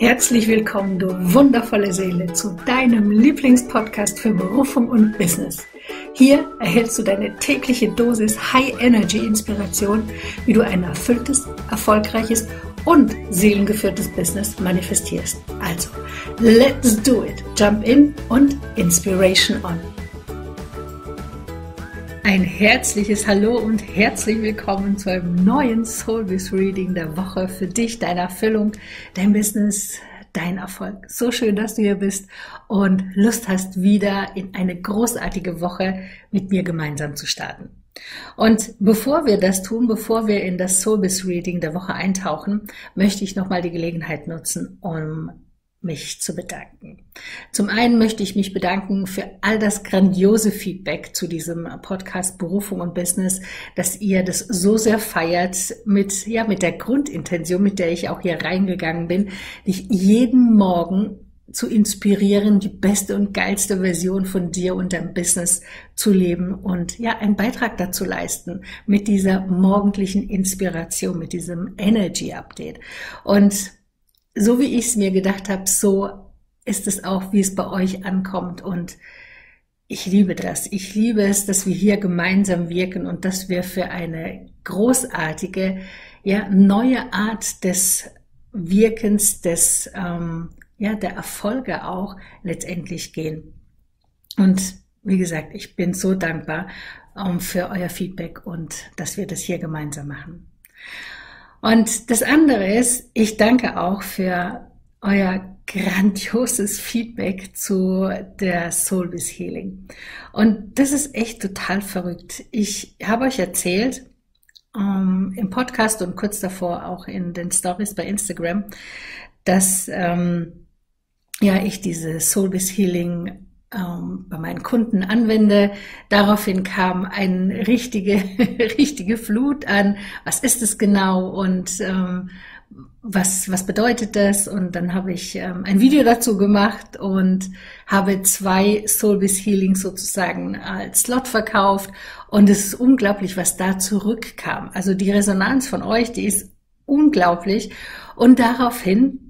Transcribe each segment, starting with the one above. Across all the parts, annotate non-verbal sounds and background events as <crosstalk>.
Herzlich willkommen, du wundervolle Seele, zu deinem Lieblingspodcast für Berufung und Business. Hier erhältst du deine tägliche Dosis High Energy Inspiration, wie du ein erfülltes, erfolgreiches und seelengeführtes Business manifestierst. Also, let's do it. Jump in und Inspiration on. Ein herzliches Hallo und herzlich willkommen zu einem neuen Soulbiz Reading der Woche für dich, deine Erfüllung, dein Business, dein Erfolg. So schön, dass du hier bist und Lust hast, wieder in eine großartige Woche mit mir gemeinsam zu starten. Und bevor wir das tun, bevor wir in das Soulbiz Reading der Woche eintauchen, möchte ich nochmal die Gelegenheit nutzen, um mich zu bedanken. Zum einen möchte ich mich bedanken für all das grandiose Feedback zu diesem Podcast Berufung und Business, dass ihr das so sehr feiert mit, ja, mit der Grundintention, mit der ich auch hier reingegangen bin, dich jeden Morgen zu inspirieren, die beste und geilste Version von dir und deinem Business zu leben und ja, einen Beitrag dazu leisten mit dieser morgendlichen Inspiration, mit diesem Energy Update. Und so wie ich es mir gedacht habe, so ist es auch, wie es bei euch ankommt. Und ich liebe das. Ich liebe es, dass wir hier gemeinsam wirken und dass wir für eine großartige, ja, neue Art des Wirkens, des, ähm, ja, der Erfolge auch letztendlich gehen. Und wie gesagt, ich bin so dankbar ähm, für euer Feedback und dass wir das hier gemeinsam machen. Und das andere ist, ich danke auch für euer grandioses Feedback zu der Soulbiz Healing. Und das ist echt total verrückt. Ich habe euch erzählt, ähm, im Podcast und kurz davor auch in den Stories bei Instagram, dass ähm, ja ich diese Soulbiz Healing ähm, bei meinen Kunden anwende. Daraufhin kam eine richtige, <laughs> richtige Flut an, was ist es genau und ähm, was, was bedeutet das? Und dann habe ich ähm, ein Video dazu gemacht und habe zwei Soulbiz Healings sozusagen als Slot verkauft. Und es ist unglaublich, was da zurückkam. Also die Resonanz von euch, die ist unglaublich. Und daraufhin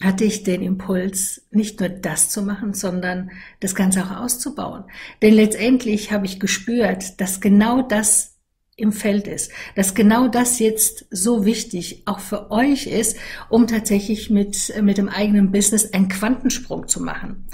hatte ich den Impuls, nicht nur das zu machen, sondern das Ganze auch auszubauen. Denn letztendlich habe ich gespürt, dass genau das im Feld ist, dass genau das jetzt so wichtig auch für euch ist, um tatsächlich mit, mit dem eigenen Business einen Quantensprung zu machen.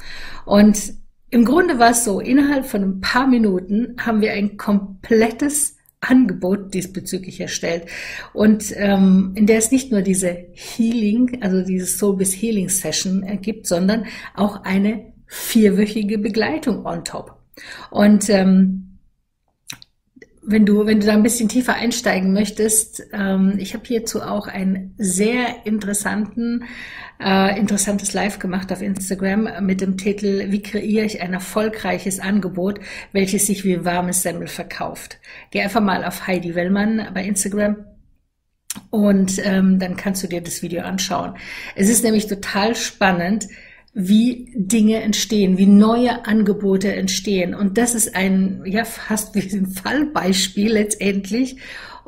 Und im Grunde war es so, innerhalb von ein paar Minuten haben wir ein komplettes Angebot diesbezüglich erstellt und ähm, in der es nicht nur diese Healing, also diese Soul bis Healing Session gibt, sondern auch eine vierwöchige Begleitung on top. Und ähm, wenn du, wenn du da ein bisschen tiefer einsteigen möchtest, ähm, ich habe hierzu auch einen sehr interessanten, äh, interessantes Live gemacht auf Instagram mit dem Titel Wie kreiere ich ein erfolgreiches Angebot, welches sich wie warmes Semmel verkauft. Geh einfach mal auf Heidi Wellmann bei Instagram und ähm, dann kannst du dir das Video anschauen. Es ist nämlich total spannend, wie Dinge entstehen, wie neue Angebote entstehen. Und das ist ein, ja, fast wie ein Fallbeispiel letztendlich.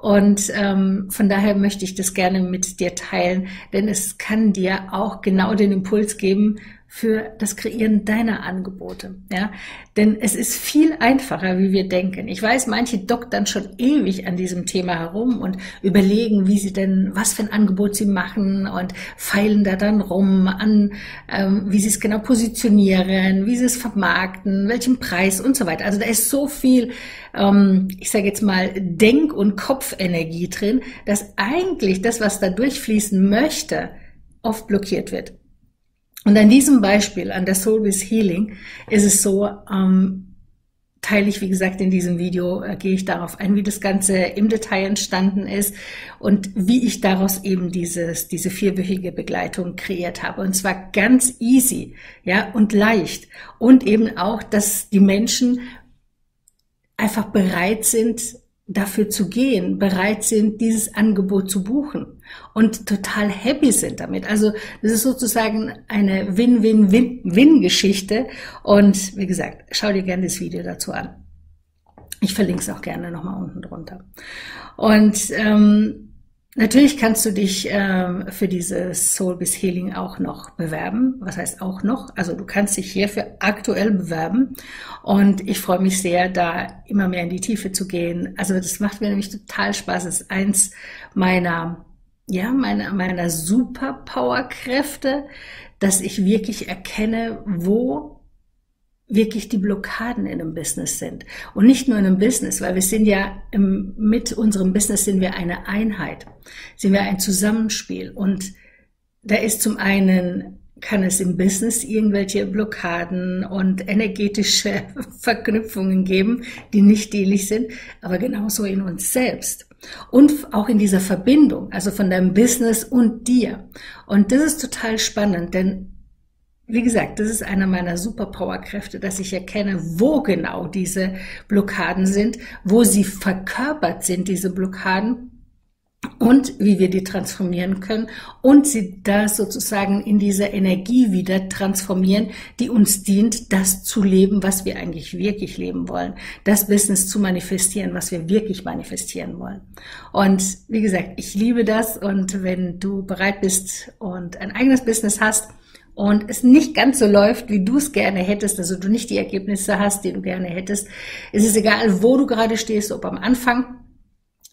Und ähm, von daher möchte ich das gerne mit dir teilen, denn es kann dir auch genau den Impuls geben, für das Kreieren deiner Angebote. Ja, denn es ist viel einfacher, wie wir denken. Ich weiß, manche doktern schon ewig an diesem Thema herum und überlegen, wie sie denn, was für ein Angebot sie machen und feilen da dann rum an, ähm, wie sie es genau positionieren, wie sie es vermarkten, welchen Preis und so weiter. Also da ist so viel, ähm, ich sage jetzt mal, Denk- und Kopfenergie drin, dass eigentlich das, was da durchfließen möchte, oft blockiert wird. Und an diesem Beispiel, an der Soul with Healing, ist es so, ähm, teile ich, wie gesagt, in diesem Video, äh, gehe ich darauf ein, wie das Ganze im Detail entstanden ist und wie ich daraus eben dieses, diese vierwöchige Begleitung kreiert habe. Und zwar ganz easy, ja, und leicht. Und eben auch, dass die Menschen einfach bereit sind, dafür zu gehen, bereit sind, dieses Angebot zu buchen und total happy sind damit. Also das ist sozusagen eine Win-Win-Win-Geschichte. Und wie gesagt, schau dir gerne das Video dazu an. Ich verlinke es auch gerne nochmal unten drunter. Und ähm, Natürlich kannst du dich ähm, für dieses Soul Biz Healing auch noch bewerben. Was heißt auch noch? Also du kannst dich hierfür aktuell bewerben und ich freue mich sehr, da immer mehr in die Tiefe zu gehen. Also das macht mir nämlich total Spaß. Das ist eins meiner, ja, meiner, meiner Superpower-Kräfte, dass ich wirklich erkenne, wo wirklich die Blockaden in einem Business sind. Und nicht nur in einem Business, weil wir sind ja im, mit unserem Business sind wir eine Einheit, sind wir ein Zusammenspiel. Und da ist zum einen, kann es im Business irgendwelche Blockaden und energetische <laughs> Verknüpfungen geben, die nicht dienlich sind, aber genauso in uns selbst. Und auch in dieser Verbindung, also von deinem Business und dir. Und das ist total spannend, denn wie gesagt, das ist einer meiner Superpowerkräfte, dass ich erkenne, wo genau diese Blockaden sind, wo sie verkörpert sind, diese Blockaden, und wie wir die transformieren können und sie da sozusagen in dieser Energie wieder transformieren, die uns dient, das zu leben, was wir eigentlich wirklich leben wollen, das Business zu manifestieren, was wir wirklich manifestieren wollen. Und wie gesagt, ich liebe das und wenn du bereit bist und ein eigenes Business hast, und es nicht ganz so läuft, wie du es gerne hättest, also du nicht die Ergebnisse hast, die du gerne hättest, ist es egal, wo du gerade stehst, ob am Anfang,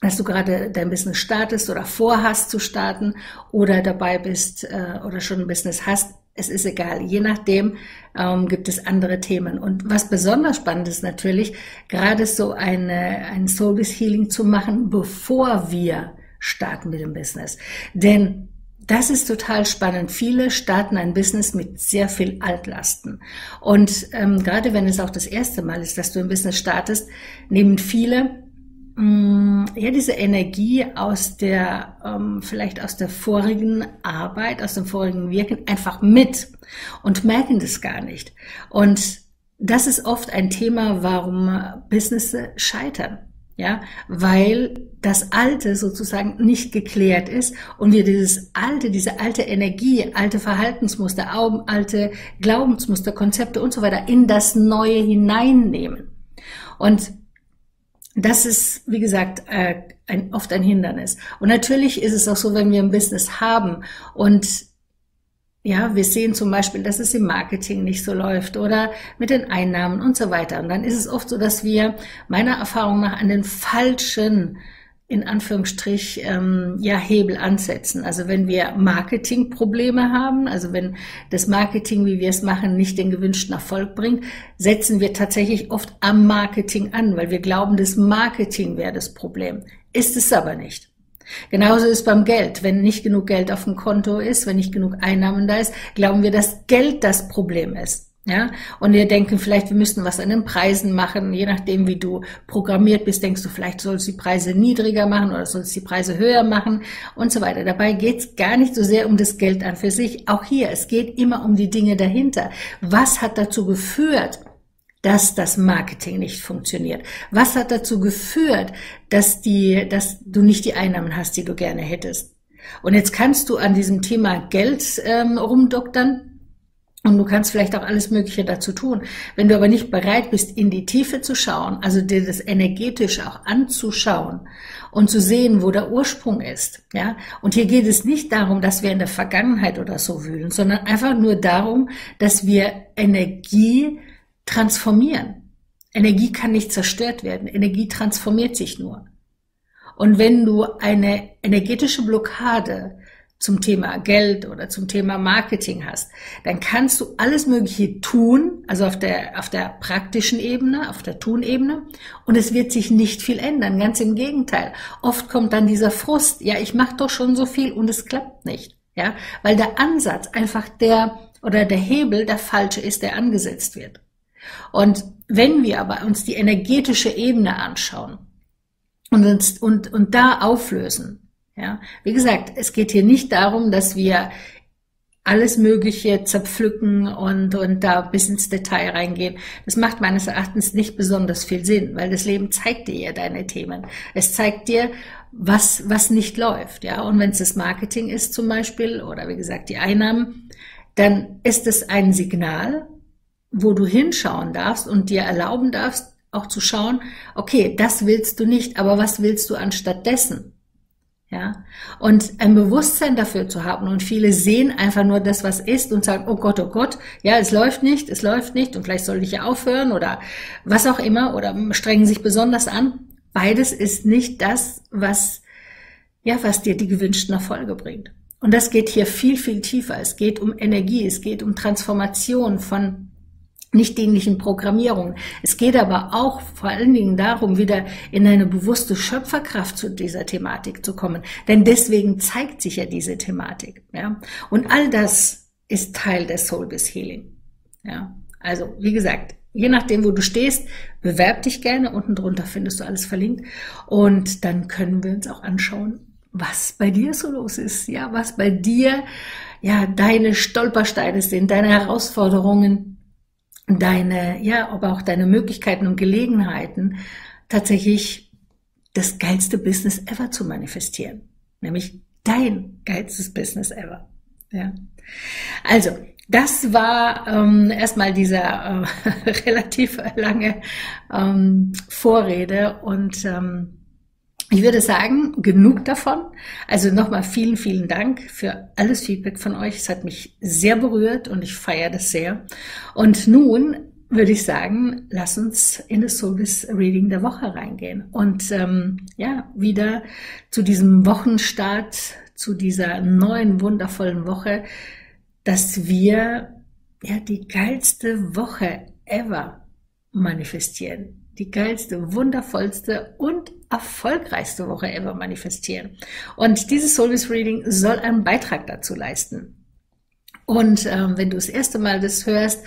dass du gerade dein Business startest oder vorhast zu starten oder dabei bist äh, oder schon ein Business hast. Es ist egal. Je nachdem ähm, gibt es andere Themen. Und was besonders spannend ist natürlich, gerade so eine, ein Soul Healing zu machen, bevor wir starten mit dem Business. Denn das ist total spannend. Viele starten ein Business mit sehr viel Altlasten. Und ähm, gerade wenn es auch das erste Mal ist, dass du ein Business startest, nehmen viele mh, mm, ja diese Energie aus der ähm, vielleicht aus der vorigen Arbeit, aus dem vorigen Wirken einfach mit und merken das gar nicht. Und das ist oft ein Thema, warum Business scheitern ja, weil das Alte sozusagen nicht geklärt ist und wir dieses alte, diese alte Energie, alte Verhaltensmuster, alte Glaubensmuster, Konzepte und so weiter in das Neue hineinnehmen. Und das ist, wie gesagt, äh, ein, oft ein Hindernis. Und natürlich ist es auch so, wenn wir ein Business haben und ja, wir sehen zum Beispiel, dass es im Marketing nicht so läuft oder mit den Einnahmen und so weiter. Und dann ist es oft so, dass wir meiner Erfahrung nach an den falschen in Anführungsstrich ähm, ja Hebel ansetzen. Also wenn wir Marketingprobleme haben, also wenn das Marketing, wie wir es machen, nicht den gewünschten Erfolg bringt, setzen wir tatsächlich oft am Marketing an, weil wir glauben, das Marketing wäre das Problem. Ist es aber nicht. Genauso ist beim Geld. Wenn nicht genug Geld auf dem Konto ist, wenn nicht genug Einnahmen da ist, glauben wir, dass Geld das Problem ist. Ja, und wir denken vielleicht, wir müssten was an den Preisen machen. Je nachdem, wie du programmiert bist, denkst du, vielleicht sollst du die Preise niedriger machen oder sollst du die Preise höher machen und so weiter. Dabei geht es gar nicht so sehr um das Geld an für sich. Auch hier, es geht immer um die Dinge dahinter. Was hat dazu geführt, dass das Marketing nicht funktioniert? Was hat dazu geführt, dass die, dass du nicht die Einnahmen hast, die du gerne hättest? Und jetzt kannst du an diesem Thema Geld ähm, rumdoktern. Und du kannst vielleicht auch alles Mögliche dazu tun. Wenn du aber nicht bereit bist, in die Tiefe zu schauen, also dir das energetisch auch anzuschauen und zu sehen, wo der Ursprung ist, ja. Und hier geht es nicht darum, dass wir in der Vergangenheit oder so wühlen, sondern einfach nur darum, dass wir Energie transformieren. Energie kann nicht zerstört werden. Energie transformiert sich nur. Und wenn du eine energetische Blockade zum Thema Geld oder zum Thema Marketing hast, dann kannst du alles Mögliche tun, also auf der, auf der praktischen Ebene, auf der Tunebene, und es wird sich nicht viel ändern. Ganz im Gegenteil. Oft kommt dann dieser Frust, ja, ich mache doch schon so viel und es klappt nicht. Ja, weil der Ansatz einfach der oder der Hebel der falsche ist, der angesetzt wird. Und wenn wir aber uns die energetische Ebene anschauen und uns, und, und da auflösen, ja, wie gesagt, es geht hier nicht darum, dass wir alles Mögliche zerpflücken und, und da bis ins Detail reingehen. Das macht meines Erachtens nicht besonders viel Sinn, weil das Leben zeigt dir ja deine Themen. Es zeigt dir, was, was nicht läuft, ja. Und wenn es das Marketing ist zum Beispiel oder wie gesagt die Einnahmen, dann ist es ein Signal, wo du hinschauen darfst und dir erlauben darfst, auch zu schauen, okay, das willst du nicht, aber was willst du anstatt dessen? Ja, und ein Bewusstsein dafür zu haben. Und viele sehen einfach nur das, was ist und sagen, oh Gott, oh Gott, ja, es läuft nicht, es läuft nicht und vielleicht soll ich ja aufhören oder was auch immer oder strengen sich besonders an. Beides ist nicht das, was, ja, was dir die gewünschten Erfolge bringt. Und das geht hier viel, viel tiefer. Es geht um Energie, es geht um Transformation von nicht dienlichen Programmierung. Es geht aber auch vor allen Dingen darum, wieder in eine bewusste Schöpferkraft zu dieser Thematik zu kommen. Denn deswegen zeigt sich ja diese Thematik. Ja? Und all das ist Teil des Soulbiz Healing. Ja? Also, wie gesagt, je nachdem, wo du stehst, bewerb dich gerne. Unten drunter findest du alles verlinkt. Und dann können wir uns auch anschauen, was bei dir so los ist. Ja, was bei dir, ja, deine Stolpersteine sind, deine Herausforderungen, deine, ja, aber auch deine Möglichkeiten und Gelegenheiten, tatsächlich das geilste Business ever zu manifestieren. Nämlich dein geilstes Business ever. Ja. Also, das war ähm, erstmal dieser äh, <laughs> relativ lange ähm, Vorrede und ähm, ich würde sagen, genug davon. Also nochmal vielen, vielen Dank für alles Feedback von euch. Es hat mich sehr berührt und ich feiere das sehr. Und nun würde ich sagen, lass uns in das Service Reading der Woche reingehen und ähm, ja, wieder zu diesem Wochenstart, zu dieser neuen, wundervollen Woche, dass wir ja die geilste Woche ever manifestieren die geilste, wundervollste und erfolgreichste Woche ever manifestieren. Und dieses Service Reading soll einen Beitrag dazu leisten. Und ähm, wenn du das erste Mal das hörst,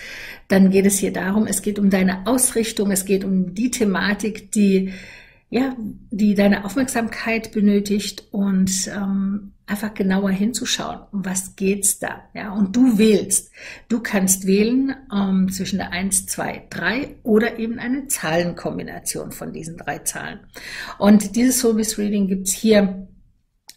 dann geht es hier darum, es geht um deine Ausrichtung, es geht um die Thematik, die ja, die deine Aufmerksamkeit benötigt und ähm, einfach genauer hinzuschauen, um was geht's da, ja, und du wählst. Du kannst wählen ähm, zwischen der 1, 2, 3 oder eben eine Zahlenkombination von diesen drei Zahlen. Und dieses Service Reading gibt's hier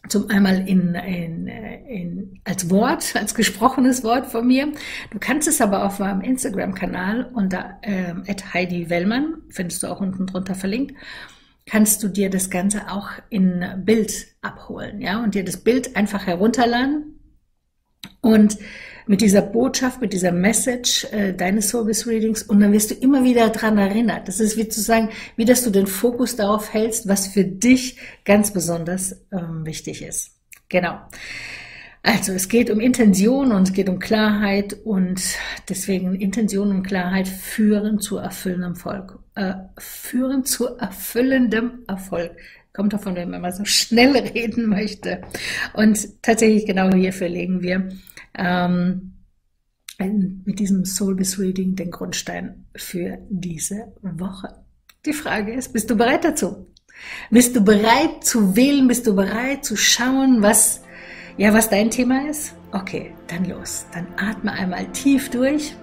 zum einmal in, in, in, als Wort, <laughs> als gesprochenes Wort von mir. Du kannst es aber auf meinem Instagram-Kanal unter ähm, Heidi Wellmann, findest du auch unten drunter verlinkt, kannst du dir das Ganze auch in Bild abholen, ja, und dir das Bild einfach herunterladen und mit dieser Botschaft, mit dieser Message äh, deines Service Readings und dann wirst du immer wieder dran erinnert. Das ist wie zu sagen, wie dass du den Fokus darauf hältst, was für dich ganz besonders ähm, wichtig ist. Genau. Also es geht um Intention und es geht um Klarheit und deswegen Intention und Klarheit führen zu erfüllendem Erfolg. Äh, führen zu erfüllendem Erfolg. Kommt davon, wenn man mal so <laughs> schnell reden möchte. Und tatsächlich genau hierfür legen wir ähm, mit diesem Soulbiz Reading den Grundstein für diese Woche. Die Frage ist, bist du bereit dazu? Bist du bereit zu wählen? Bist du bereit zu schauen, was ja, was dein Thema ist? Okay, dann los. Dann atme einmal tief durch.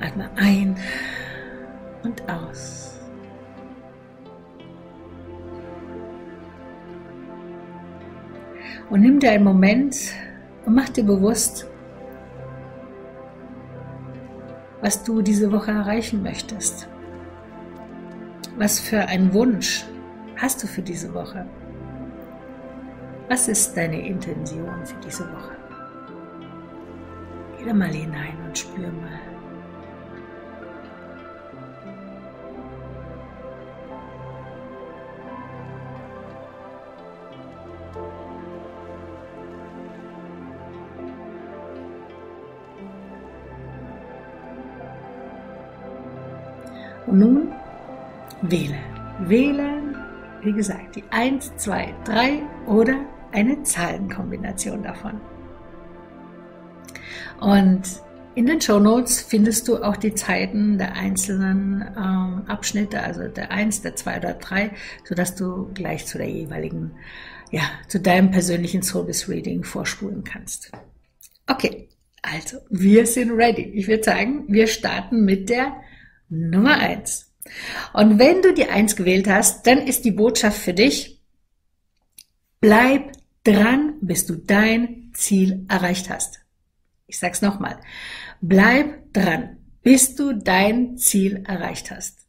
Atme ein und aus. Und nimm dir einen Moment und mach dir bewusst, was du diese Woche erreichen möchtest. Was für einen Wunsch hast du für diese Woche? Was ist deine Intention für diese Woche? Geh da mal hinein und spür mal. Und nun wähle. Wähle, wie gesagt, die 1, 2, 3 oder eine Zahlenkombination davon. Und in den Show Notes findest du auch die Zeiten der einzelnen ähm, Abschnitte, also der 1, der 2 oder 3, sodass du gleich zu der jeweiligen, ja, zu deinem persönlichen Service Reading vorspulen kannst. Okay, also wir sind ready. Ich würde sagen, wir starten mit der Nummer 1. Und wenn du die 1 gewählt hast, dann ist die Botschaft für dich, bleib dran, bis du dein Ziel erreicht hast. Ich sag's nochmal. Bleib dran, bis du dein Ziel erreicht hast.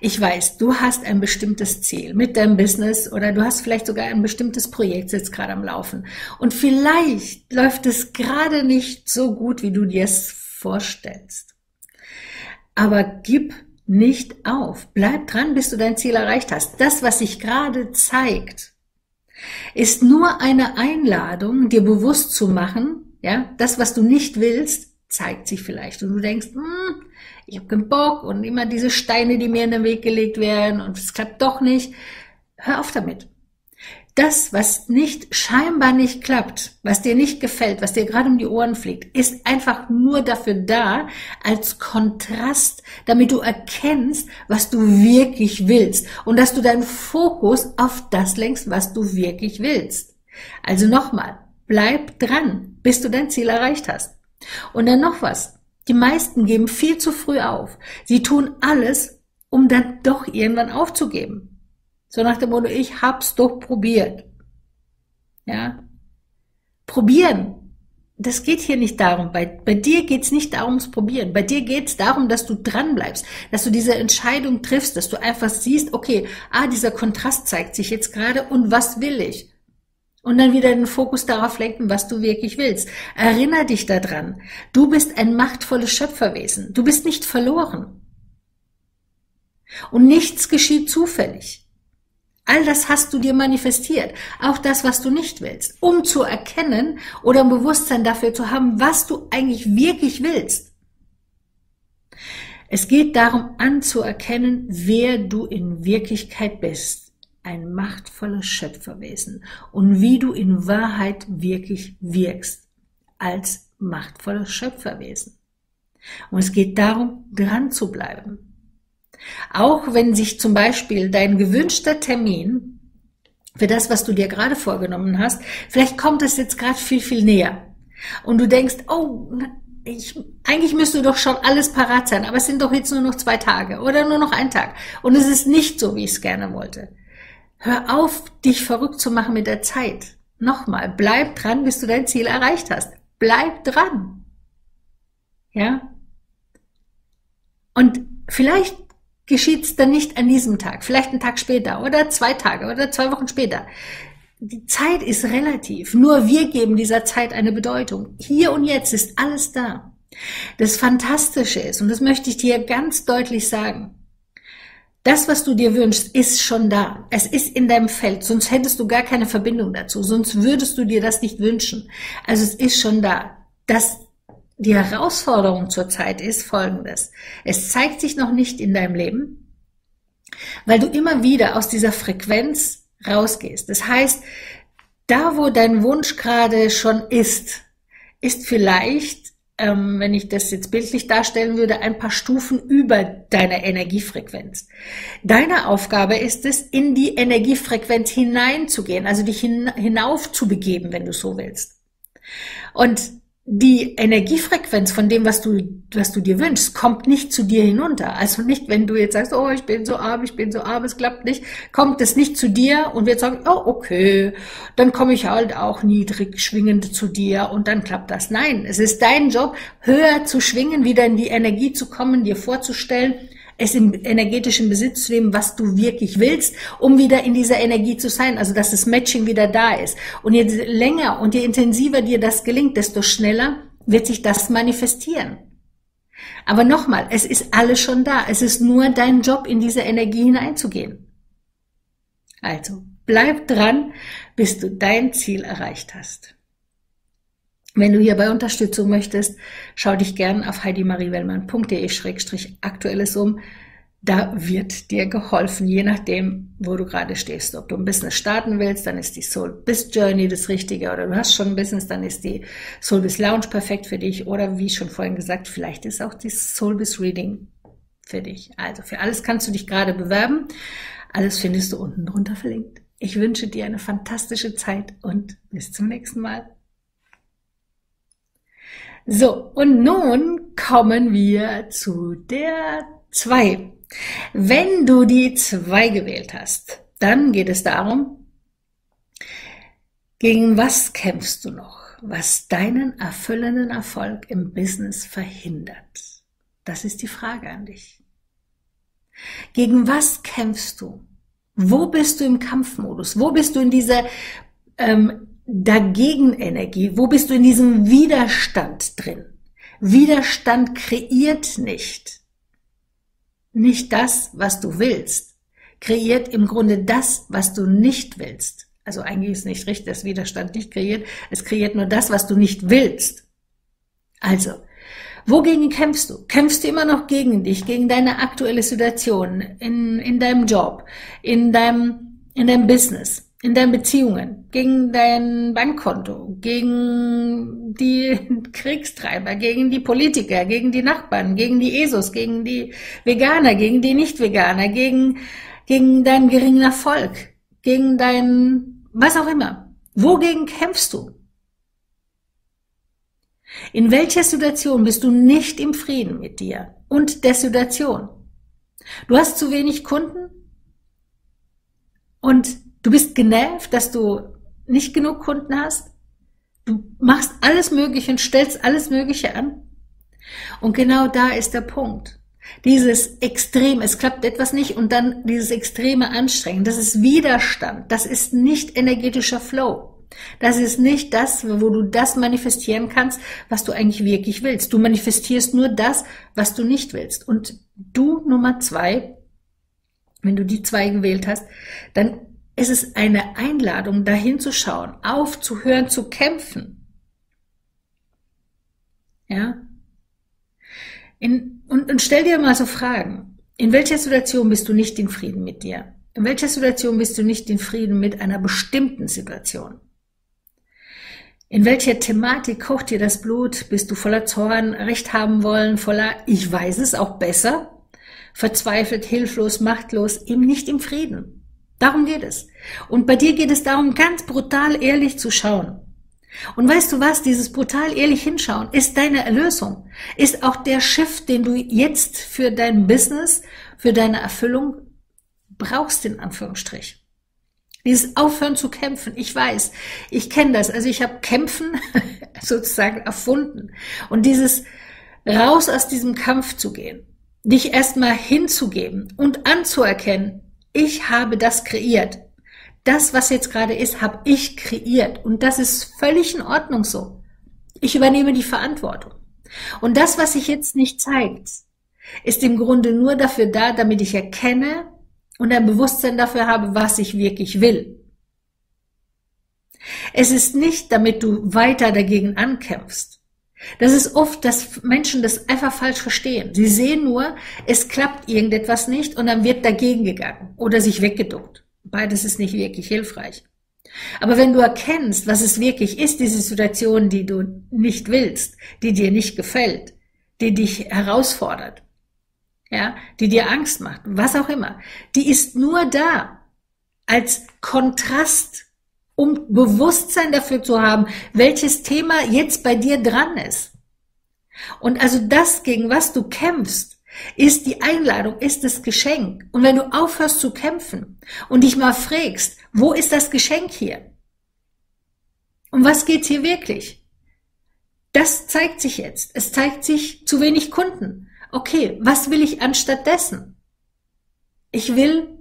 Ich weiß, du hast ein bestimmtes Ziel mit deinem Business oder du hast vielleicht sogar ein bestimmtes Projekt jetzt gerade am Laufen. Und vielleicht läuft es gerade nicht so gut, wie du dir es vorstellst. Aber gib nicht auf. Bleib dran, bis du dein Ziel erreicht hast. Das, was sich gerade zeigt, ist nur eine Einladung, dir bewusst zu machen, ja, das, was du nicht willst, zeigt sich vielleicht. Und du denkst, hm, ich habe keinen Bock und immer diese Steine, die mir in den Weg gelegt werden und es klappt doch nicht. Hör auf damit. Das, was nicht scheinbar nicht klappt, was dir nicht gefällt, was dir gerade um die Ohren fliegt, ist einfach nur dafür da, als Kontrast, damit du erkennst, was du wirklich willst und dass du deinen Fokus auf das lenkst, was du wirklich willst. Also nochmal, bleib dran, bis du dein Ziel erreicht hast. Und dann noch was. Die meisten geben viel zu früh auf. Sie tun alles, um dann doch irgendwann aufzugeben. So nach dem Motto, ich hab's doch probiert. Ja. Probieren. Das geht hier nicht darum. Bei, bei dir geht's nicht darum, ums Probieren. Bei dir geht's darum, dass du dran bleibst, dass du diese Entscheidung triffst, dass du einfach siehst, okay, ah, dieser Kontrast zeigt sich jetzt gerade und was will ich? Und dann wieder den Fokus darauf lenken, was du wirklich willst. Erinner dich daran. Du bist ein machtvolles Schöpferwesen. Du bist nicht verloren. Und nichts geschieht zufällig. All das hast du dir manifestiert, auch das, was du nicht willst, um zu erkennen oder ein Bewusstsein dafür zu haben, was du eigentlich wirklich willst. Es geht darum anzuerkennen, wer du in Wirklichkeit bist, ein machtvolles Schöpferwesen und wie du in Wahrheit wirklich wirkst als machtvolles Schöpferwesen. Und es geht darum, dran zu bleiben. Auch wenn sich zum Beispiel dein gewünschter Termin für das, was du dir gerade vorgenommen hast, vielleicht kommt es jetzt gerade viel, viel näher. Und du denkst, oh, ich, eigentlich müsste doch schon alles parat sein, aber es sind doch jetzt nur noch zwei Tage oder nur noch ein Tag. Und es ist nicht so, wie ich es gerne wollte. Hör auf, dich verrückt zu machen mit der Zeit. Nochmal, bleib dran, bis du dein Ziel erreicht hast. Bleib dran. Ja? Und vielleicht geschieht es dann nicht an diesem Tag, vielleicht einen Tag später oder zwei Tage oder zwei Wochen später. Die Zeit ist relativ, nur wir geben dieser Zeit eine Bedeutung. Hier und jetzt ist alles da. Das Fantastische ist, und das möchte ich dir ganz deutlich sagen, das, was du dir wünschst, ist schon da. Es ist in deinem Feld, sonst hättest du gar keine Verbindung dazu, sonst würdest du dir das nicht wünschen. Also es ist schon da. Das die Herausforderung zurzeit ist folgendes. Es zeigt sich noch nicht in deinem Leben, weil du immer wieder aus dieser Frequenz rausgehst. Das heißt, da wo dein Wunsch gerade schon ist, ist vielleicht, ähm, wenn ich das jetzt bildlich darstellen würde, ein paar Stufen über deiner Energiefrequenz. Deine Aufgabe ist es, in die Energiefrequenz hineinzugehen, also dich hin, hinauf zu begeben, wenn du so willst. Und die Energiefrequenz von dem, was du, was du dir wünschst, kommt nicht zu dir hinunter. Also nicht, wenn du jetzt sagst, oh, ich bin so arm, ich bin so arm, es klappt nicht, kommt es nicht zu dir und wir sagen, oh, okay, dann komme ich halt auch niedrig schwingend zu dir und dann klappt das. Nein, es ist dein Job, höher zu schwingen, wieder in die Energie zu kommen, dir vorzustellen, es im energetischen Besitz zu nehmen, was du wirklich willst, um wieder in dieser Energie zu sein, also dass das Matching wieder da ist. Und je länger und je intensiver dir das gelingt, desto schneller wird sich das manifestieren. Aber nochmal, es ist alles schon da. Es ist nur dein Job, in diese Energie hineinzugehen. Also, bleib dran, bis du dein Ziel erreicht hast. Wenn du hierbei Unterstützung möchtest, schau dich gern auf heidimariewellmann.de-aktuelles um. Da wird dir geholfen, je nachdem, wo du gerade stehst. Ob du ein Business starten willst, dann ist die Soul Biz Journey das Richtige. Oder du hast schon ein Business, dann ist die Soul Biz Lounge perfekt für dich. Oder wie schon vorhin gesagt, vielleicht ist auch die Soul Biz Reading für dich. Also für alles kannst du dich gerade bewerben. Alles findest du unten drunter verlinkt. Ich wünsche dir eine fantastische Zeit und bis zum nächsten Mal. So, und nun kommen wir zu der 2. Wenn du die 2 gewählt hast, dann geht es darum, gegen was kämpfst du noch, was deinen erfüllenden Erfolg im Business verhindert? Das ist die Frage an dich. Gegen was kämpfst du? Wo bist du im Kampfmodus? Wo bist du in dieser ähm, Dagegen-Energie? Wo bist du in diesem Widerstand drin? Widerstand kreiert nicht. Nicht das, was du willst. Kreiert im Grunde das, was du nicht willst. Also eigentlich ist nicht richtig, dass Widerstand nicht kreiert. Es kreiert nur das, was du nicht willst. Also, Wogegen kämpfst du? Kämpfst du immer noch gegen dich, gegen deine aktuelle Situation in, in deinem Job, in deinem, in deinem Business, in deinen Beziehungen, gegen dein Bankkonto, gegen die <laughs> Kriegstreiber, gegen die Politiker, gegen die Nachbarn, gegen die ESOs, gegen die Veganer, gegen die Nicht-Veganer, gegen, gegen deinen geringen Erfolg, gegen dein, was auch immer. Wogegen kämpfst du? In welcher Situation bist du nicht im Frieden mit dir und der Situation? Du hast zu wenig Kunden und du bist genervt, dass du nicht genug Kunden hast. Du machst alles Mögliche und stellst alles Mögliche an. Und genau da ist der Punkt. Dieses Extrem, es klappt etwas nicht und dann dieses extreme Anstrengen, das ist Widerstand, das ist nicht energetischer Flow. Das ist nicht das, wo du das manifestieren kannst, was du eigentlich wirklich willst. Du manifestierst nur das, was du nicht willst. Und du Nummer zwei, wenn du die zwei gewählt hast, dann ist es eine Einladung, dahin zu schauen, aufzuhören zu kämpfen. Ja? In, und, und stell dir mal so Fragen. In welcher Situation bist du nicht in Frieden mit dir? In welcher Situation bist du nicht in Frieden mit einer bestimmten Situation? In welcher Thematik kocht dir das Blut? Bist du voller Zorn, Recht haben wollen, voller Ich weiß es auch besser? Verzweifelt, hilflos, machtlos, eben nicht im Frieden. Darum geht es. Und bei dir geht es darum, ganz brutal ehrlich zu schauen. Und weißt du was, dieses brutal ehrlich hinschauen ist deine Erlösung, ist auch der Shift, den du jetzt für dein Business, für deine Erfüllung brauchst, in Anführungsstrich. Dieses Aufhören zu kämpfen. Ich weiß, ich kenne das. Also ich habe Kämpfen <laughs> sozusagen erfunden. Und dieses raus aus diesem Kampf zu gehen, dich erstmal hinzugeben und anzuerkennen, ich habe das kreiert. Das, was jetzt gerade ist, habe ich kreiert. Und das ist völlig in Ordnung so. Ich übernehme die Verantwortung. Und das, was sich jetzt nicht zeigt, ist im Grunde nur dafür da, damit ich erkenne, und ein Bewusstsein dafür habe, was ich wirklich will. Es ist nicht, damit du weiter dagegen ankämpfst. Das ist oft, dass Menschen das einfach falsch verstehen. Sie sehen nur, es klappt irgendetwas nicht und dann wird dagegen gegangen oder sich weggeduckt. Beides ist nicht wirklich hilfreich. Aber wenn du erkennst, was es wirklich ist, diese Situation, die du nicht willst, die dir nicht gefällt, die dich herausfordert, ja, die dir Angst macht, was auch immer, die ist nur da als Kontrast, um Bewusstsein dafür zu haben, welches Thema jetzt bei dir dran ist. Und also das, gegen was du kämpfst, ist die Einladung, ist das Geschenk. Und wenn du aufhörst zu kämpfen und dich mal fragst, wo ist das Geschenk hier? Um was geht's hier wirklich? Das zeigt sich jetzt. Es zeigt sich zu wenig Kunden okay, was will ich anstattdessen? Ich will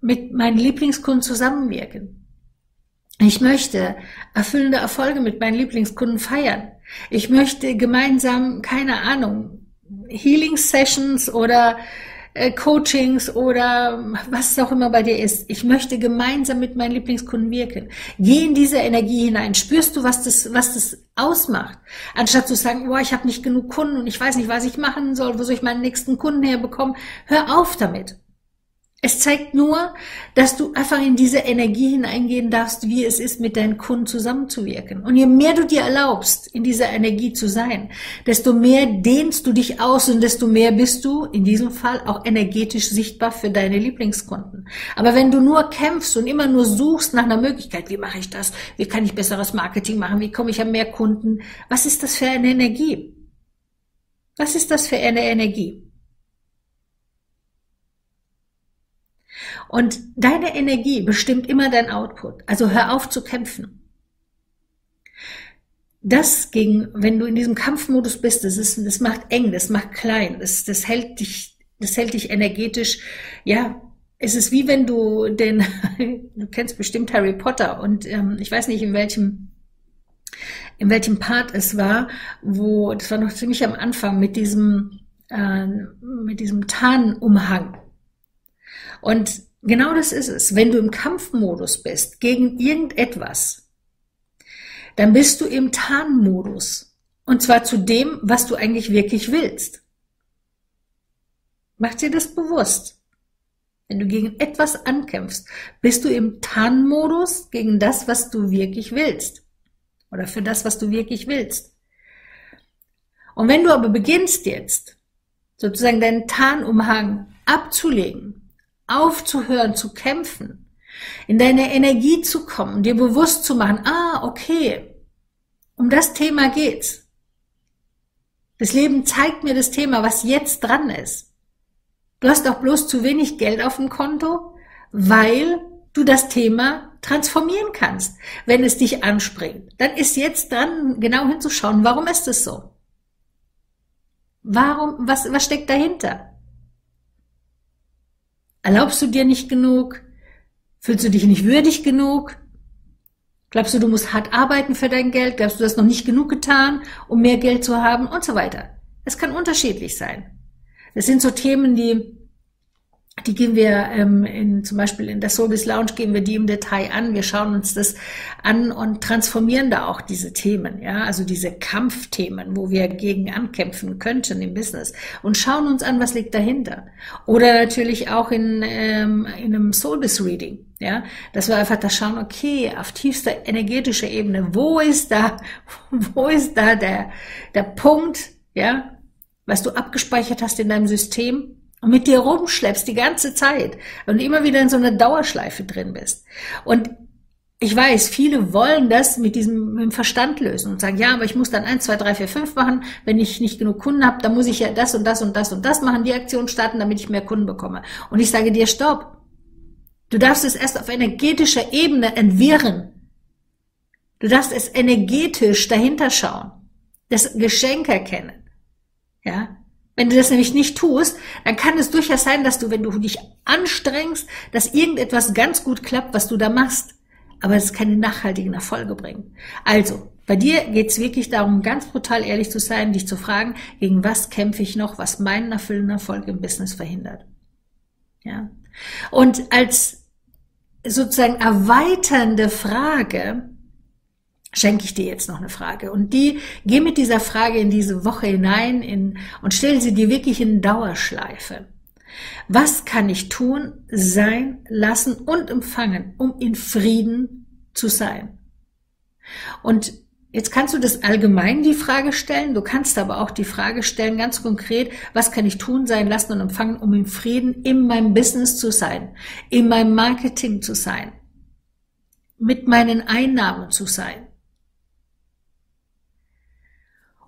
mit meinen Lieblingskunden zusammenwirken. Ich möchte erfüllende Erfolge mit meinen Lieblingskunden feiern. Ich möchte gemeinsam, keine Ahnung, Healing Sessions oder äh, Coachings oder was es auch immer bei dir ist. Ich möchte gemeinsam mit meinen Lieblingskunden wirken. Geh in diese Energie hinein. Spürst du, was das, was das ausmacht? Anstatt zu sagen, boah, ich habe nicht genug Kunden und ich weiß nicht, was ich machen soll, wo soll ich meinen nächsten Kunden herbekommen? Hör auf damit. Es zeigt nur, dass du einfach in diese Energie hineingehen darfst, wie es ist, mit deinen Kunden zusammenzuwirken. Und je mehr du dir erlaubst, in dieser Energie zu sein, desto mehr dehnst du dich aus und desto mehr bist du in diesem Fall auch energetisch sichtbar für deine Lieblingskunden. Aber wenn du nur kämpfst und immer nur suchst nach einer Möglichkeit, wie mache ich das? Wie kann ich besseres Marketing machen? Wie komme ich an mehr Kunden? Was ist das für eine Energie? Was ist das für eine Energie? Und deine Energie bestimmt immer dein Output. Also hör auf zu kämpfen. Das gegen, wenn du in diesem Kampfmodus bist, das ist, das macht eng, das macht klein, das, das hält dich Das hält dich energetisch, ja, es ist wie wenn du den, <laughs> du kennst bestimmt Harry Potter und ähm, ich weiß nicht in welchem in welchem Part es war, wo das war noch ziemlich am Anfang mit diesem äh, mit diesem Tarnumhang. Und genau das ist es. Wenn du im Kampfmodus bist gegen irgendetwas, dann bist du im Tarnmodus. Und zwar zu dem, was du eigentlich wirklich willst. Mach dir das bewusst. Wenn du gegen etwas ankämpfst, bist du im Tarnmodus gegen das, was du wirklich willst. Oder für das, was du wirklich willst. Und wenn du aber beginnst jetzt, sozusagen deinen Tarnumhang abzulegen, aufzuhören zu kämpfen, in deine Energie zu kommen, dir bewusst zu machen, ah, okay, um das Thema geht's. Das Leben zeigt mir das Thema, was jetzt dran ist. Du hast doch bloß zu wenig Geld auf dem Konto, weil du das Thema transformieren kannst, wenn es dich anspringt. Dann ist jetzt dran, genau hinzuschauen, warum ist es so? Warum, was, was steckt dahinter? Erlaubst du dir nicht genug? Fühlst du dich nicht würdig genug? Glaubst du, du musst hart arbeiten für dein Geld? Glaubst du, du hast noch nicht genug getan, um mehr Geld zu haben? Und so weiter. Es kann unterschiedlich sein. Das sind so Themen, die die gehen wir ähm, in, zum Beispiel in der Soulbiz Lounge gehen wir die im Detail an. Wir schauen uns das an und transformieren da auch diese Themen, ja, also diese Kampfthemen, wo wir gegen ankämpfen könnten im Business und schauen uns an, was liegt dahinter. Oder natürlich auch in, ähm, in einem Soulbiz Reading, ja, dass wir einfach da schauen, okay, auf tiefster energetischer Ebene, wo ist da, <laughs> wo ist da der, der Punkt, ja, was du abgespeichert hast in deinem System, mit dir rumschleppst die ganze Zeit und immer wieder in so einer Dauerschleife drin bist. Und ich weiß, viele wollen das mit diesem mit dem Verstand lösen und sagen, ja, aber ich muss dann eins, zwei, drei, vier, fünf machen. Wenn ich nicht genug Kunden habe, dann muss ich ja das und das und das und das machen, die Aktion starten, damit ich mehr Kunden bekomme. Und ich sage dir, stopp. Du darfst es erst auf energetischer Ebene entwirren. Du darfst es energetisch dahinter schauen, das Geschenk erkennen. Ja, wenn du das nämlich nicht tust, dann kann es durchaus sein, dass du, wenn du dich anstrengst, dass irgendetwas ganz gut klappt, was du da machst, aber es keine nachhaltigen Erfolge bringt. Also, bei dir geht es wirklich darum, ganz brutal ehrlich zu sein, dich zu fragen, gegen was kämpfe ich noch, was meinen erfüllenden Erfolg im Business verhindert. Ja. Und als sozusagen erweiternde Frage, schenke ich dir jetzt noch eine Frage. Und die, geh mit dieser Frage in diese Woche hinein in, und stell sie dir wirklich in Dauerschleife. Was kann ich tun, sein, lassen und empfangen, um in Frieden zu sein? Und jetzt kannst du das allgemein die Frage stellen, du kannst aber auch die Frage stellen, ganz konkret, was kann ich tun, sein, lassen und empfangen, um in Frieden in meinem Business zu sein, in meinem Marketing zu sein, mit meinen Einnahmen zu sein.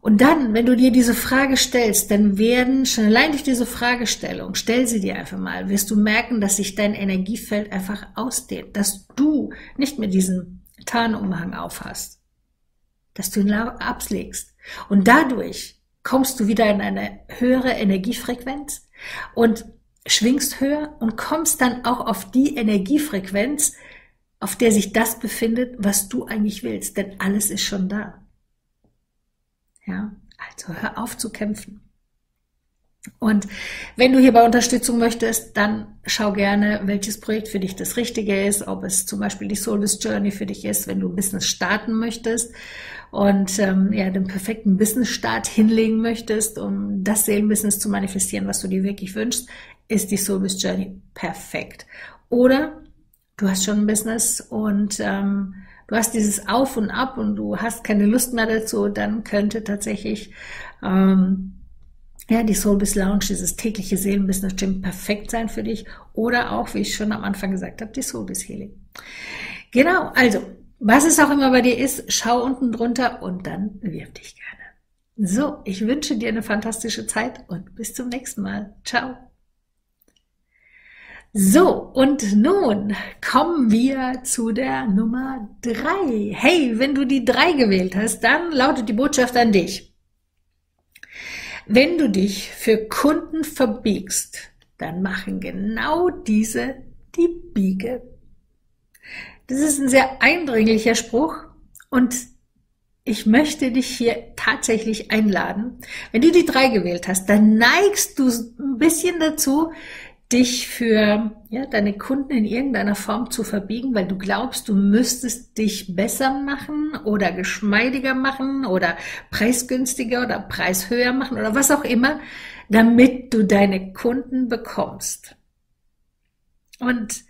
Und dann, wenn du dir diese Frage stellst, dann werden schon allein durch diese Fragestellung, stell sie dir einfach mal, wirst du merken, dass sich dein Energiefeld einfach ausdehnt, dass du nicht mehr diesen Tarnumhang aufhast, dass du ihn ablegst. Und dadurch kommst du wieder in eine höhere Energiefrequenz und schwingst höher und kommst dann auch auf die Energiefrequenz, auf der sich das befindet, was du eigentlich willst, denn alles ist schon da. Ja, also hör auf zu kämpfen. Und wenn du hierbei Unterstützung möchtest, dann schau gerne, welches Projekt für dich das Richtige ist, ob es zum Beispiel die Soulless Journey für dich ist, wenn du ein Business starten möchtest und ähm, ja den perfekten Business-Start hinlegen möchtest, um das Seelenbusiness zu manifestieren, was du dir wirklich wünschst, ist die Soulless Journey perfekt. Oder du hast schon ein Business und ähm, du hast dieses Auf und Ab und du hast keine Lust mehr dazu, dann könnte tatsächlich ähm, ja, die Soulbiz Lounge, dieses tägliche Seelenbusiness Gym perfekt sein für dich. Oder auch, wie ich schon am Anfang gesagt habe, die Soulbiz Healing. Genau, also, was es auch immer bei dir ist, schau unten drunter und dann wirf dich gerne. So, ich wünsche dir eine fantastische Zeit und bis zum nächsten Mal. Ciao. So, und nun kommen wir zu der Nummer drei. Hey, wenn du die drei gewählt hast, dann lautet die Botschaft an dich. Wenn du dich für Kunden verbiegst, dann machen genau diese die Biege. Das ist ein sehr eindringlicher Spruch und ich möchte dich hier tatsächlich einladen. Wenn du die drei gewählt hast, dann neigst du ein bisschen dazu, dich für ja, deine Kunden in irgendeiner Form zu verbiegen, weil du glaubst, du müsstest dich besser machen oder geschmeidiger machen oder preisgünstiger oder preishöher machen oder was auch immer, damit du deine Kunden bekommst. Und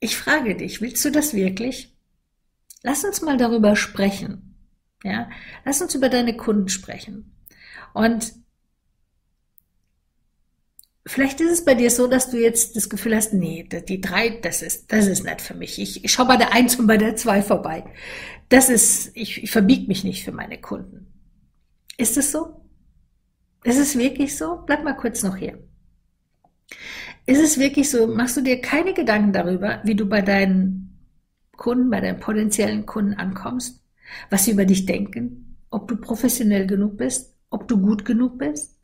ich frage dich, willst du das wirklich? Lass uns mal darüber sprechen. Ja, lass uns über deine Kunden sprechen. Und vielleicht ist es bei dir so, dass du jetzt das Gefühl hast, nee, die drei, das ist, das ist nicht für mich. Ich, ich schaue bei der eins und bei der zwei vorbei. Das ist, ich, ich verbieg mich nicht für meine Kunden. Ist es so? Ist es wirklich so? Bleib mal kurz noch hier. Ist es wirklich so? Machst du dir keine Gedanken darüber, wie du bei deinen Kunden, bei deinen potenziellen Kunden ankommst? was sie über dich denken, ob du professionell genug bist, ob du gut genug bist.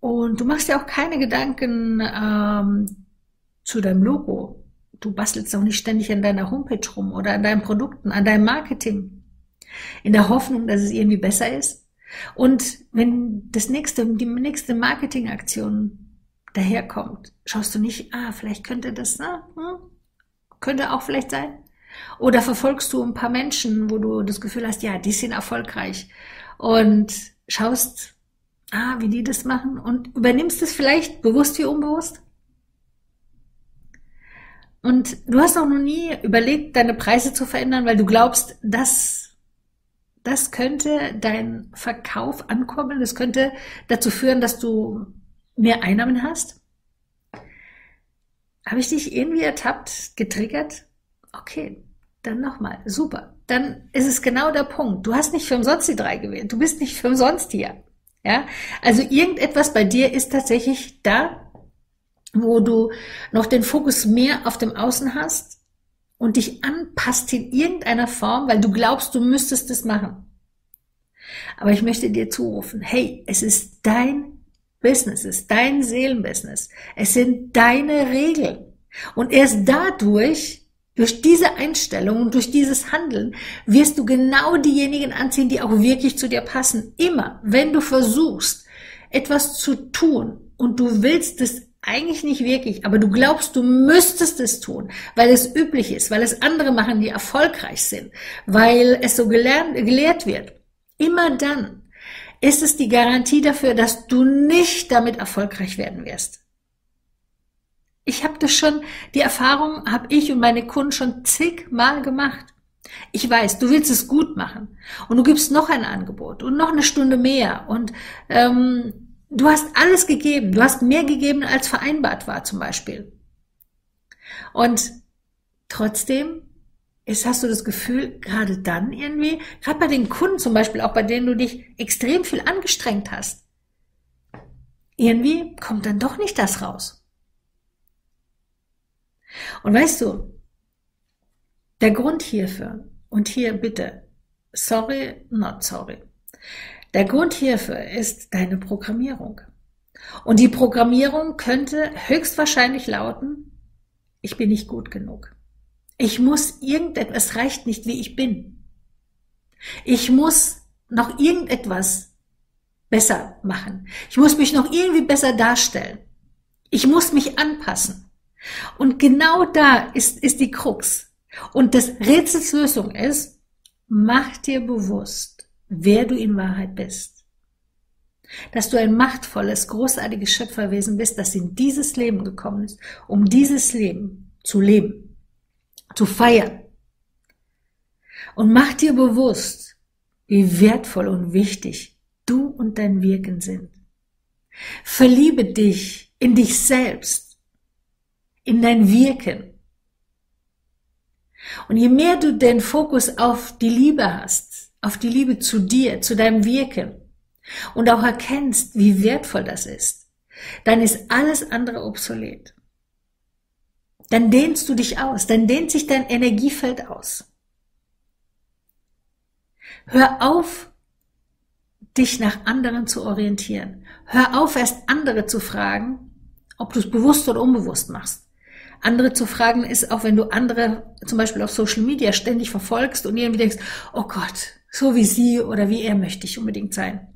Und du machst dir auch keine Gedanken ähm, zu deinem Logo. Du bastelst auch nicht ständig an deiner Homepage rum oder an deinen Produkten, an deinem Marketing. In der Hoffnung, dass es irgendwie besser ist. Und wenn das nächste, die nächste Marketingaktion daherkommt, schaust du nicht, ah, vielleicht könnte das, na, hm, könnte auch vielleicht sein. Oder verfolgst du ein paar Menschen, wo du das Gefühl hast, ja, die sind erfolgreich und schaust, ah, wie die das machen und übernimmst es vielleicht bewusst wie unbewusst? Und du hast auch noch nie überlegt, deine Preise zu verändern, weil du glaubst, dass das könnte dein Verkauf ankurbeln, das könnte dazu führen, dass du mehr Einnahmen hast. Habe ich dich irgendwie ertappt, getriggert? Okay, dann nochmal. Super. Dann ist es genau der Punkt. Du hast nicht für umsonst die drei gewählt. Du bist nicht für umsonst hier. Ja? Also irgendetwas bei dir ist tatsächlich da, wo du noch den Fokus mehr auf dem Außen hast und dich anpasst in irgendeiner Form, weil du glaubst, du müsstest es machen. Aber ich möchte dir zurufen, hey, es ist dein Business, es ist dein Seelenbusiness. Es sind deine Regeln. Und erst dadurch durch diese Einstellung und durch dieses Handeln wirst du genau diejenigen anziehen, die auch wirklich zu dir passen. Immer, wenn du versuchst, etwas zu tun und du willst es eigentlich nicht wirklich, aber du glaubst, du müsstest es tun, weil es üblich ist, weil es andere machen, die erfolgreich sind, weil es so gelernt, gelehrt wird. Immer dann ist es die Garantie dafür, dass du nicht damit erfolgreich werden wirst. Ich habe das schon, die Erfahrung habe ich und meine Kunden schon zigmal gemacht. Ich weiß, du willst es gut machen und du gibst noch ein Angebot und noch eine Stunde mehr und ähm, du hast alles gegeben. Du hast mehr gegeben, als vereinbart war zum Beispiel. Und trotzdem ist, hast du das Gefühl, gerade dann irgendwie, gerade bei den Kunden zum Beispiel, auch bei denen du dich extrem viel angestrengt hast, irgendwie kommt dann doch nicht das raus. Und weißt du, der Grund hierfür, und hier bitte, sorry, not sorry. Der Grund hierfür ist deine Programmierung. Und die Programmierung könnte höchstwahrscheinlich lauten, ich bin nicht gut genug. Ich muss irgendetwas, es reicht nicht, wie ich bin. Ich muss noch irgendetwas besser machen. Ich muss mich noch irgendwie besser darstellen. Ich muss mich anpassen. Und genau da ist, ist die Krux. Und das Rätsels Lösung ist, mach dir bewusst, wer du in Wahrheit bist. Dass du ein machtvolles, großartiges Schöpferwesen bist, das in dieses Leben gekommen ist, um dieses Leben zu leben, zu feiern. Und mach dir bewusst, wie wertvoll und wichtig du und dein Wirken sind. Verliebe dich in dich selbst in dein Wirken. Und je mehr du den Fokus auf die Liebe hast, auf die Liebe zu dir, zu deinem Wirken und auch erkennst, wie wertvoll das ist, dann ist alles andere obsolet. Dann dehnst du dich aus, dann dehnt sich dein Energiefeld aus. Hör auf, dich nach anderen zu orientieren. Hör auf, erst andere zu fragen, ob du es bewusst oder unbewusst machst. Andere zu fragen ist auch, wenn du andere zum Beispiel auf Social Media ständig verfolgst und irgendwie denkst, oh Gott, so wie sie oder wie er möchte ich unbedingt sein.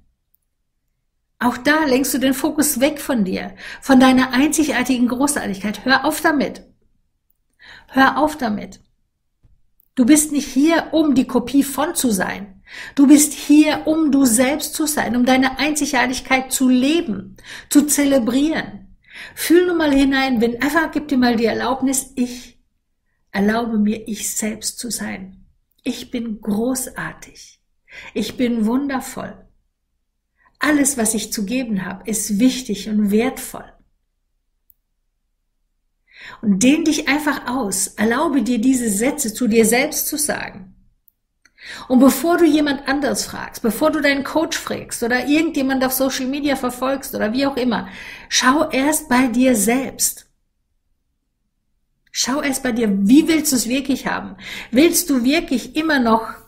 Auch da lenkst du den Fokus weg von dir, von deiner einzigartigen Großartigkeit. Hör auf damit. Hör auf damit. Du bist nicht hier, um die Kopie von zu sein. Du bist hier, um du selbst zu sein, um deine Einzigartigkeit zu leben, zu zelebrieren. Fühl nur mal hinein, wenn einfach gib dir mal die Erlaubnis, ich erlaube mir, ich selbst zu sein. Ich bin großartig. Ich bin wundervoll. Alles, was ich zu geben habe, ist wichtig und wertvoll. Und dehn dich einfach aus. Erlaube dir diese Sätze zu dir selbst zu sagen. Und bevor du jemand anderes fragst, bevor du deinen Coach fragst oder irgendjemand auf Social Media verfolgst oder wie auch immer, schau erst bei dir selbst. Schau erst bei dir, wie willst du es wirklich haben? Willst du wirklich immer noch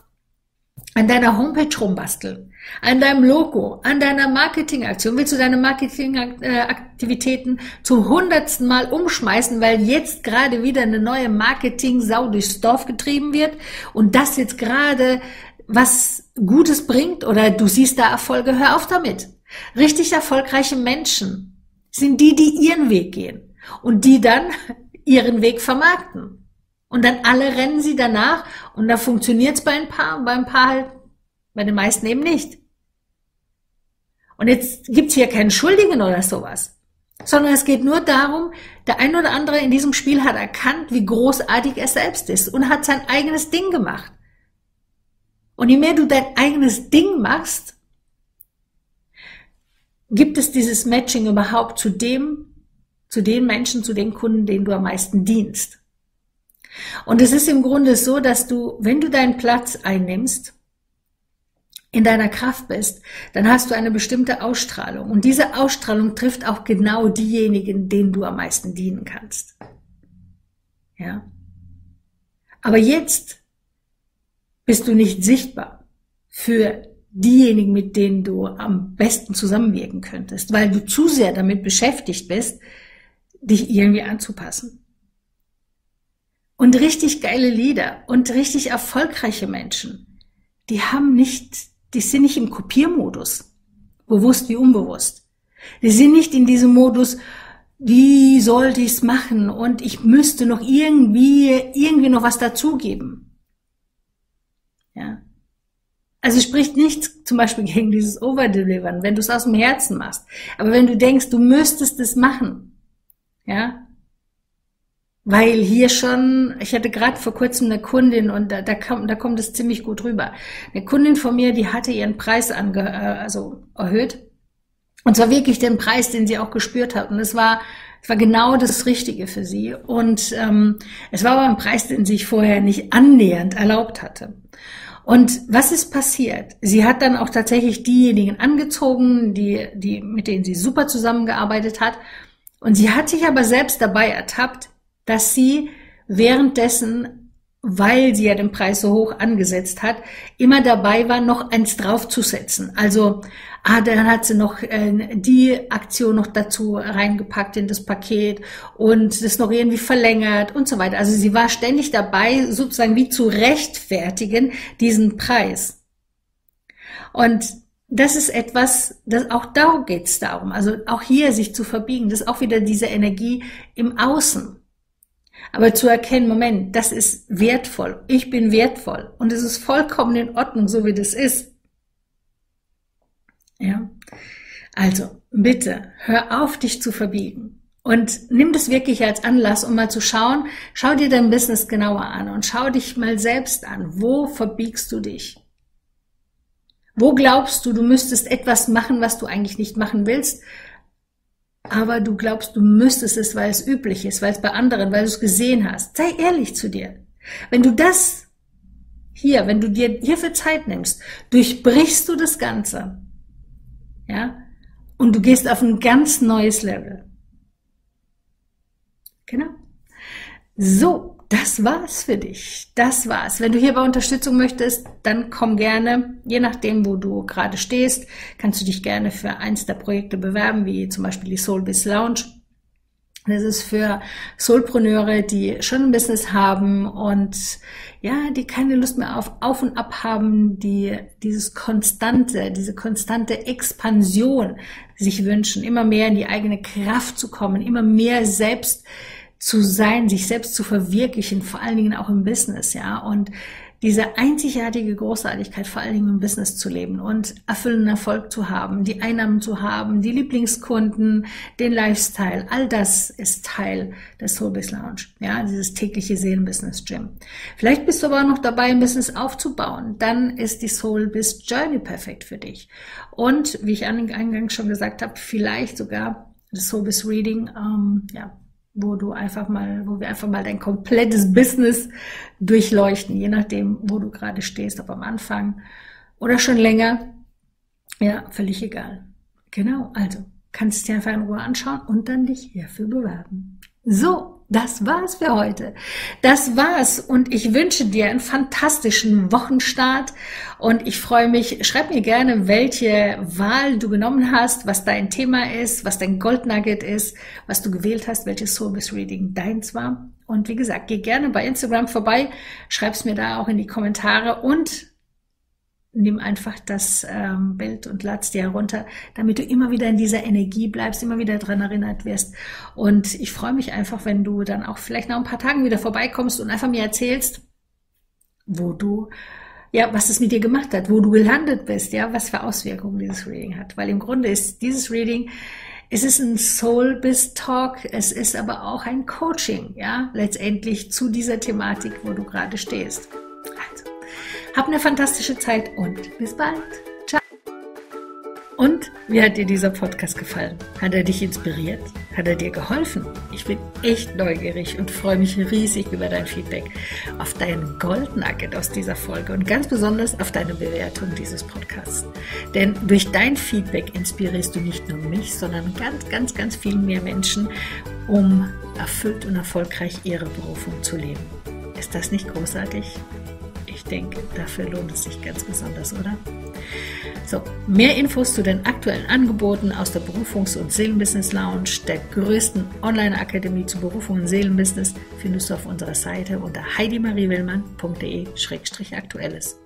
an deiner Homepage rumbasteln, an deinem Logo, an deiner Marketingaktion? Willst du deine Marketingaktivitäten zum hundertsten Mal umschmeißen, weil jetzt gerade wieder eine neue Marketing-Sau durchs Dorf getrieben wird und das jetzt gerade was Gutes bringt oder du siehst da Erfolge, hör auf damit. Richtig erfolgreiche Menschen sind die, die ihren Weg gehen und die dann <laughs> ihren Weg vermarkten. Und dann alle rennen sie danach und da funktioniert es bei ein paar bei ein paar halt, bei den meisten eben nicht. Und jetzt gibt's hier keinen Schuldigen oder sowas, sondern es geht nur darum, der ein oder andere in diesem Spiel hat erkannt, wie großartig er selbst ist und hat sein eigenes Ding gemacht. Und je mehr du dein eigenes Ding machst, gibt es dieses Matching überhaupt zu dem, zu den Menschen, zu den Kunden, denen du am meisten dienst. Und es ist im Grunde so, dass du, wenn du deinen Platz einnimmst, in deiner Kraft bist, dann hast du eine bestimmte Ausstrahlung. Und diese Ausstrahlung trifft auch genau diejenigen, denen du am meisten dienen kannst. Ja. Aber jetzt bist du nicht sichtbar für diejenigen, mit denen du am besten zusammenwirken könntest, weil du zu sehr damit beschäftigt bist, dich irgendwie anzupassen. Und richtig geile Lieder und richtig erfolgreiche Menschen, die haben nicht, die sind nicht im Kopiermodus, bewusst wie unbewusst. Die sind nicht in diesem Modus, wie sollte ich's machen und ich müsste noch irgendwie, irgendwie noch was dazugeben. Ja. Also spricht nichts zum Beispiel gegen dieses Overdelivern, wenn du es aus dem Herzen machst. Aber wenn du denkst, du müsstest es machen, ja, weil hier schon, ich hatte gerade vor kurzem eine Kundin und da, da, kam, da kommt es ziemlich gut rüber. Eine Kundin von mir, die hatte ihren Preis ange, äh, also erhöht. Und zwar wirklich den Preis, den sie auch gespürt hat. Und es war, es war genau das Richtige für sie. Und ähm, es war aber ein Preis, den sie sich vorher nicht annähernd erlaubt hatte. Und was ist passiert? Sie hat dann auch tatsächlich diejenigen angezogen, die, die, mit denen sie super zusammengearbeitet hat. Und sie hat sich aber selbst dabei ertappt, dass sie währenddessen, weil sie ja den Preis so hoch angesetzt hat, immer dabei war, noch eins draufzusetzen. Also, ah, dann hat sie noch äh, die Aktion noch dazu reingepackt in das Paket und das noch irgendwie verlängert und so weiter. Also sie war ständig dabei, sozusagen wie zu rechtfertigen diesen Preis. Und das ist etwas, das auch da geht's darum. Also auch hier sich zu verbiegen, das ist auch wieder diese Energie im Außen. Aber zu erkennen, Moment, das ist wertvoll. Ich bin wertvoll. Und es ist vollkommen in Ordnung, so wie das ist. Ja. Also, bitte, hör auf, dich zu verbiegen. Und nimm das wirklich als Anlass, um mal zu schauen, schau dir dein Business genauer an und schau dich mal selbst an. Wo verbiegst du dich? Wo glaubst du, du müsstest etwas machen, was du eigentlich nicht machen willst, aber du glaubst, du müsstest es, weil es üblich ist, weil es bei anderen, weil du es gesehen hast. Sei ehrlich zu dir. Wenn du das hier, wenn du dir hierfür Zeit nimmst, durchbrichst du das Ganze. Ja? Und du gehst auf ein ganz neues Level. Genau. So, das war's für dich. Das war's. Wenn du hierbei Unterstützung möchtest, dann komm gerne, je nachdem, wo du gerade stehst, kannst du dich gerne für eins der Projekte bewerben, wie zum Beispiel die Soulbiz Lounge. Das ist für Soulpreneure, die schon ein Business haben und ja, die keine Lust mehr auf Auf und Ab haben, die dieses konstante, diese konstante Expansion sich wünschen, immer mehr in die eigene Kraft zu kommen, immer mehr selbst zu sein, sich selbst zu verwirklichen, vor allen Dingen auch im Business, ja. Und diese einzigartige Großartigkeit vor allen Dingen im Business zu leben und erfüllenden Erfolg zu haben, die Einnahmen zu haben, die Lieblingskunden, den Lifestyle, all das ist Teil des Soulbiz Lounge, ja, dieses tägliche Seelenbusiness Gym. Vielleicht bist du aber noch dabei, ein Business aufzubauen, dann ist die Soulbiz Journey perfekt für dich. Und wie ich eingangs schon gesagt habe, vielleicht sogar das Soulbiz Reading, ähm, ja, wo du einfach mal, wo wir einfach mal dein komplettes Business durchleuchten, je nachdem, wo du gerade stehst, ob am Anfang oder schon länger. Ja, völlig egal. Genau, also kannst du dir einfach in Ruhe anschauen und dann dich hierfür bewerben. So, das war's für heute. Das war's. Und ich wünsche dir einen fantastischen Wochenstart. Und ich freue mich, schreib mir gerne, welche Wahl du genommen hast, was dein Thema ist, was dein Goldnugget ist, was du gewählt hast, welches Soulbiz Reading deins war. Und wie gesagt, geh gerne bei Instagram vorbei, schreib's mir da auch in die Kommentare. Und nimm einfach das ähm, Bild und lad's dir herunter, damit du immer wieder in dieser Energie bleibst, immer wieder dran erinnert wirst. Und ich freue mich einfach, wenn du dann auch vielleicht nach ein paar Tagen wieder vorbeikommst und einfach mir erzählst, wo du, ja, was es mit dir gemacht hat, wo du gelandet bist, ja, was für Auswirkungen dieses Reading hat. Weil im Grunde ist dieses Reading, es ist ein Soul-Biz-Talk, es ist aber auch ein Coaching, ja, letztendlich zu dieser Thematik, wo du gerade stehst. Hab eine fantastische Zeit und bis bald. Ciao. Und wie hat dir dieser Podcast gefallen? Hat er dich inspiriert? Hat er dir geholfen? Ich bin echt neugierig und freue mich riesig über dein Feedback, auf dein Goldnugget aus dieser Folge und ganz besonders auf deine Bewertung dieses Podcasts. Denn durch dein Feedback inspirierst du nicht nur mich, sondern ganz, ganz, ganz viel mehr Menschen, um erfüllt und erfolgreich ihre Berufung zu leben. Ist das nicht großartig? Denke, dafür lohnt es sich ganz besonders, oder? So, mehr Infos zu den aktuellen Angeboten aus der Berufungs- und Seelenbusiness Lounge, der größten Online-Akademie zu Berufung und Seelenbusiness, findest du auf unserer Seite unter heidimariewillmann.de-aktuelles.